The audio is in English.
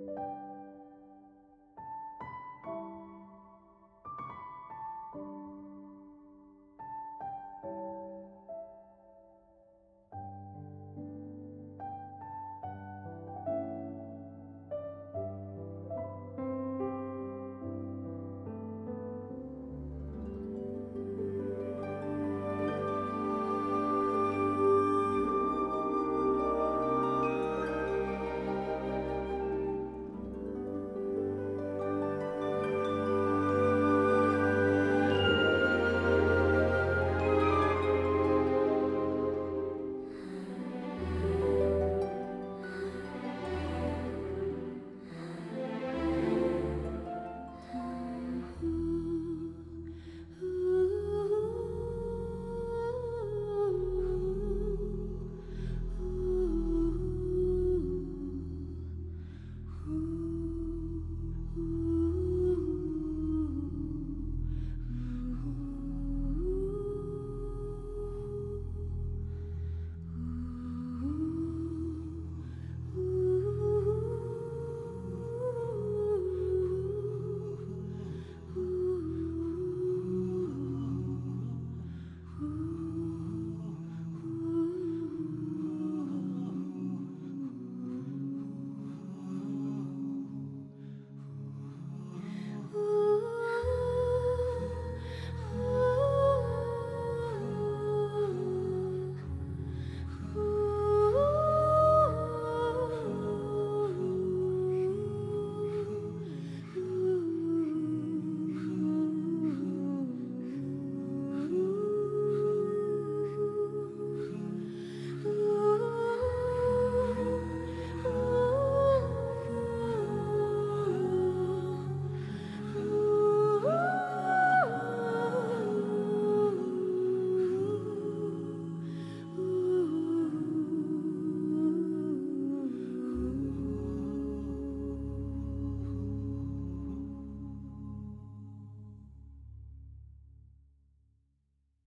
you